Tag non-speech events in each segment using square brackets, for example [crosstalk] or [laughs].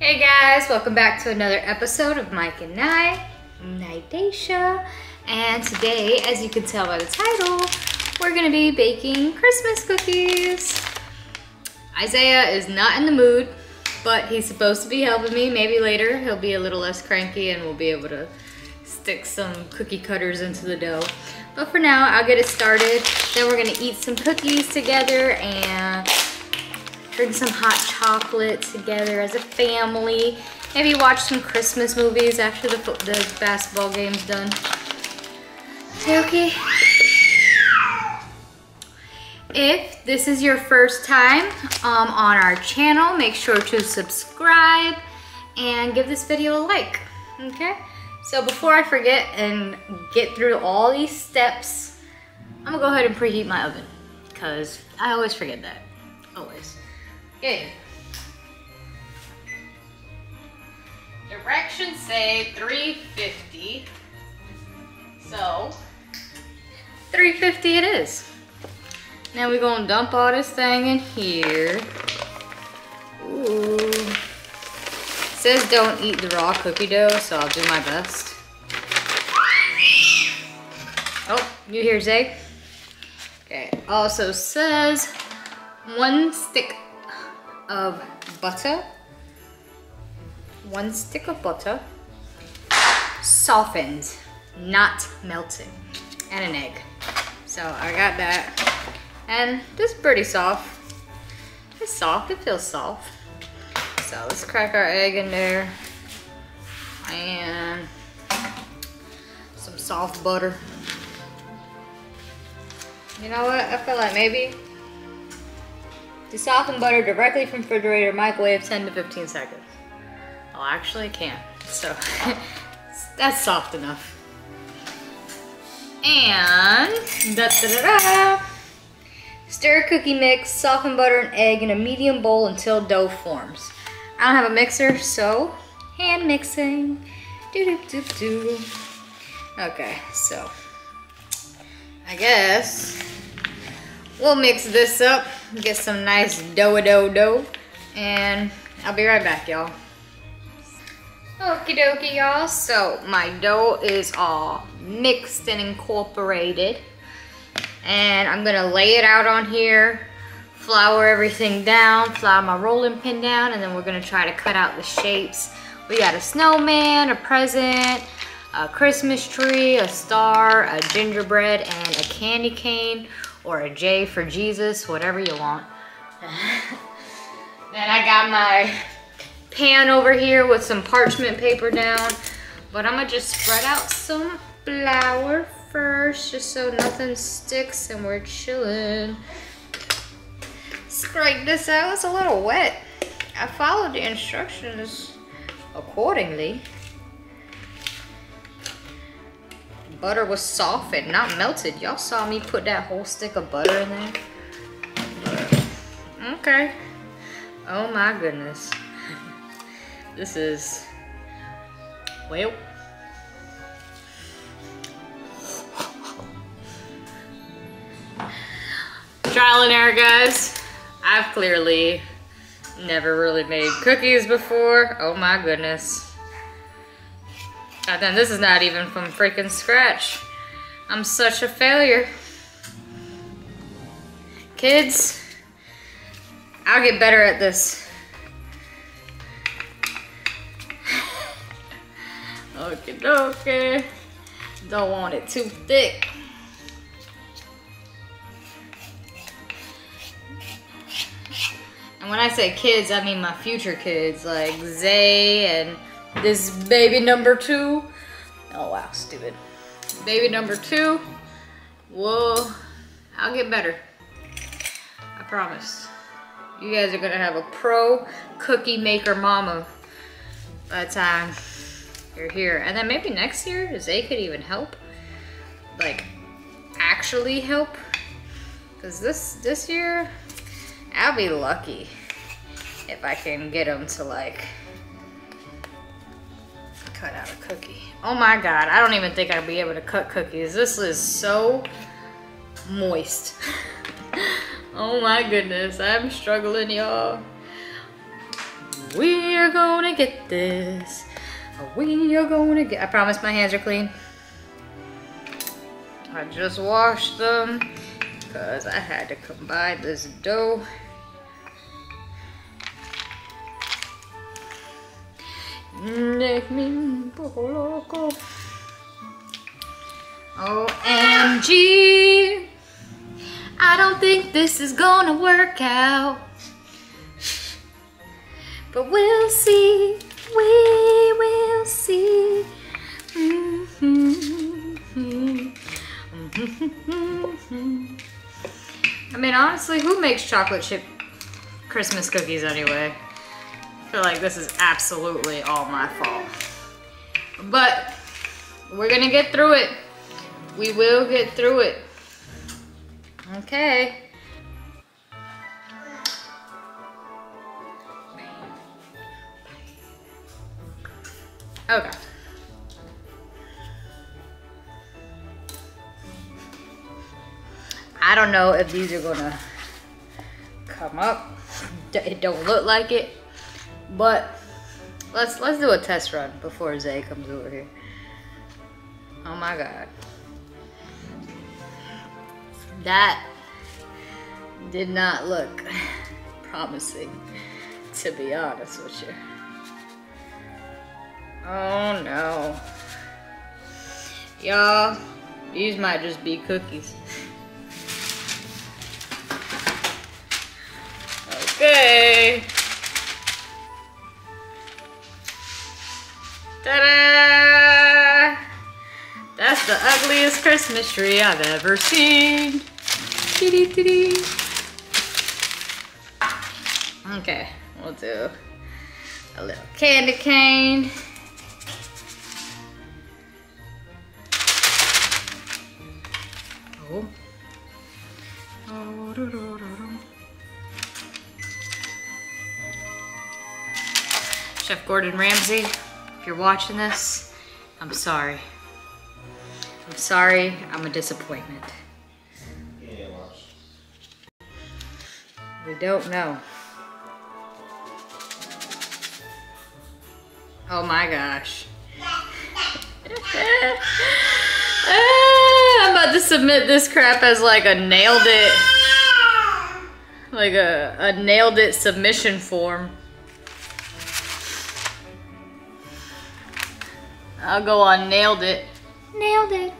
Hey guys, welcome back to another episode of Mike and Nhy. I'm and today, as you can tell by the title, we're gonna be baking Christmas cookies. Isaiah is not in the mood, but he's supposed to be helping me. Maybe later he'll be a little less cranky and we'll be able to stick some cookie cutters into the dough. But for now, I'll get it started. Then we're gonna eat some cookies together and drink some hot chocolate together as a family. Maybe watch some Christmas movies after the, the basketball game's done. Okay. If this is your first time um, on our channel, make sure to subscribe and give this video a like, okay? So before I forget and get through all these steps, I'm gonna go ahead and preheat my oven because I always forget that, always. Okay. Directions say 350. So, 350 it is. Now we're gonna dump all this thing in here. Ooh. It says don't eat the raw cookie dough, so I'll do my best. Oh, you hear Zay? Okay, also says one stick of butter, one stick of butter, softened, not melted, and an egg. So I got that. And this is pretty soft. It's soft, it feels soft. So let's crack our egg in there. And some soft butter. You know what, I feel like maybe to soften butter directly from refrigerator, microwave 10 to 15 seconds. Oh, actually I can't. So [laughs] that's soft enough. And da da da da. Stir cookie mix, soften butter and egg in a medium bowl until dough forms. I don't have a mixer, so hand mixing. Do do do do. Okay, so I guess we'll mix this up, get some nice dough dough dough, and I'll be right back, y'all. Okie dokie, y'all. So my dough is all mixed and incorporated. And I'm gonna lay it out on here, flour everything down, flour my rolling pin down, and then we're gonna try to cut out the shapes. We got a snowman, a present, a Christmas tree, a star, a gingerbread, and a candy cane, or a J for Jesus, whatever you want. [laughs] then I got my pan over here with some parchment paper down, but I'm gonna just spread out some flour first, just so nothing sticks and we're chilling. Scrape this out, it's a little wet. I followed the instructions accordingly. Butter was softened, not melted. Y'all saw me put that whole stick of butter in there. Okay. Oh my goodness. This is, well, trial and error, guys. I've clearly never really made cookies before. Oh my goodness. And then this is not even from freaking scratch. I'm such a failure. Kids, I'll get better at this. [laughs] Okie dokie. Don't want it too thick. And when I say kids, I mean my future kids, like Zay and this baby number two. Oh wow, stupid. Baby number two. Whoa, I'll get better. I promise. You guys are gonna have a pro cookie maker mama by the time you're here. And then maybe next year, Zay could even help. Like, actually help. Cause this, this year, I'll be lucky if I can get them to like cookie. Oh my God, I don't even think I'd be able to cut cookies. This is so moist. [laughs] oh my goodness, I'm struggling y'all. We are gonna get this. We are gonna get, I promise my hands are clean. I just washed them because I had to combine this dough. Make me poco loco. OMG. I don't think this is gonna work out. But we'll see. We will see. Mm-hmm. [laughs] I mean, honestly, who makes chocolate chip Christmas cookies anyway? Feel like this is absolutely all my fault. But we're gonna get through it. We will get through it. Okay. Okay. I don't know if these are gonna come up. It don't look like it, but let's let's do a test run before Zay comes over here. Oh my God. That did not look [laughs] promising, to be honest with you. Oh no. Y'all, these might just be cookies. [laughs] Okay. Ta-da! That's the ugliest Christmas tree I've ever seen. Okay, we'll do a little candy cane. Oh. oh Chef Gordon Ramsay, if you're watching this, I'm sorry. I'm sorry, I'm a disappointment. We don't know. Oh my gosh. [laughs] I'm about to submit this crap as like a nailed it, like a, a nailed it submission form. I'll go on nailed it. Nailed it.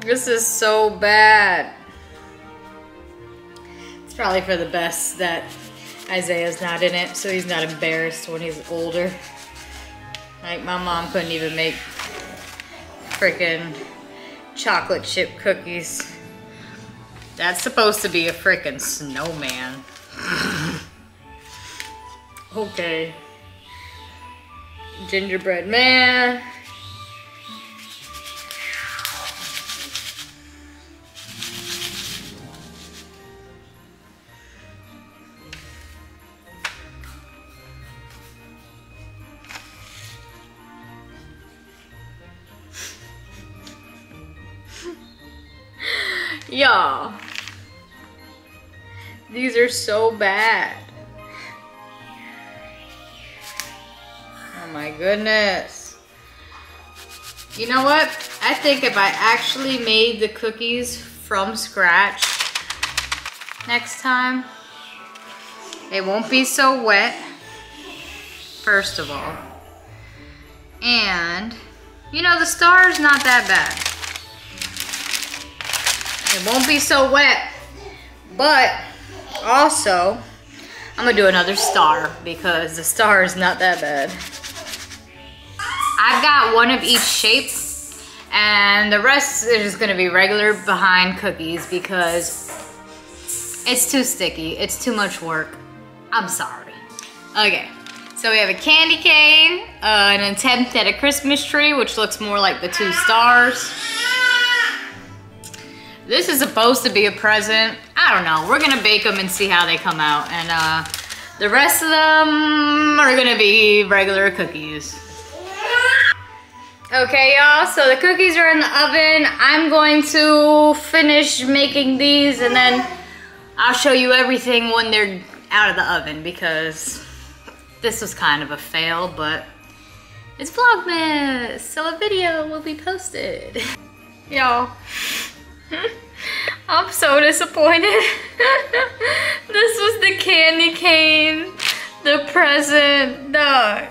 This is so bad. It's probably for the best that Isaiah's not in it, so he's not embarrassed when he's older. Like, my mom couldn't even make freaking chocolate chip cookies. That's supposed to be a freaking snowman. [laughs] okay. Gingerbread man. [laughs] Y'all. These are so bad. Goodness. You know what? I think if I actually made the cookies from scratch next time, it won't be so wet, first of all. And, you know, the star is not that bad. It won't be so wet, but also, I'm gonna do another star because the star is not that bad. I've got one of each shape and the rest is just gonna be regular behind cookies because it's too sticky. It's too much work. I'm sorry. Okay, so we have a candy cane, uh, an attempt at a Christmas tree, which looks more like the two stars. This is supposed to be a present. I don't know. We're gonna bake them and see how they come out. And uh, the rest of them are gonna be regular cookies. Okay, y'all, so the cookies are in the oven. I'm going to finish making these and then I'll show you everything when they're out of the oven because this was kind of a fail, but it's Vlogmas, so a video will be posted. [laughs] Y'all, [laughs] I'm so disappointed. [laughs] this was the candy cane, the present, the,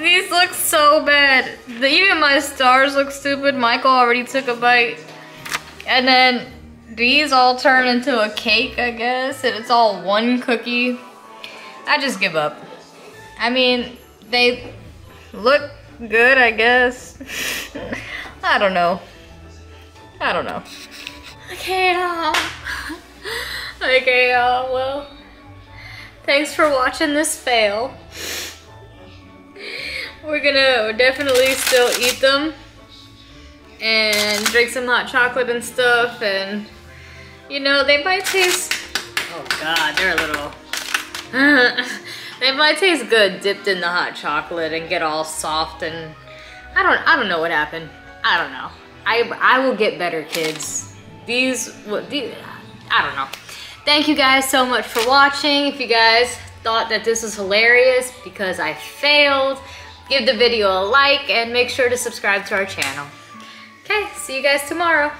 these look so bad. The, even my stars look stupid. Michael already took a bite. And then these all turn into a cake, I guess, and it's all one cookie. I just give up. I mean, they look good, I guess. [laughs] I don't know. I don't know. Okay, y'all. [laughs] Okay, y'all, well, thanks for watching this fail. We're gonna definitely still eat them and drink some hot chocolate and stuff and you know they might taste oh god they're a little [laughs] they might taste good dipped in the hot chocolate and get all soft and I don't I don't know what happened. I don't know. I I will get better kids. These what these I don't know. Thank you guys so much for watching. If you guys thought that this was hilarious because I failed give the video a like and make sure to subscribe to our channel Okay, see you guys tomorrow.